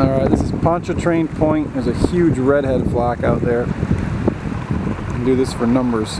Alright, this is Poncha Train Point. There's a huge redhead flock out there. Do this for numbers.